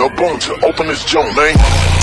Yo, boom, to open this joint, man.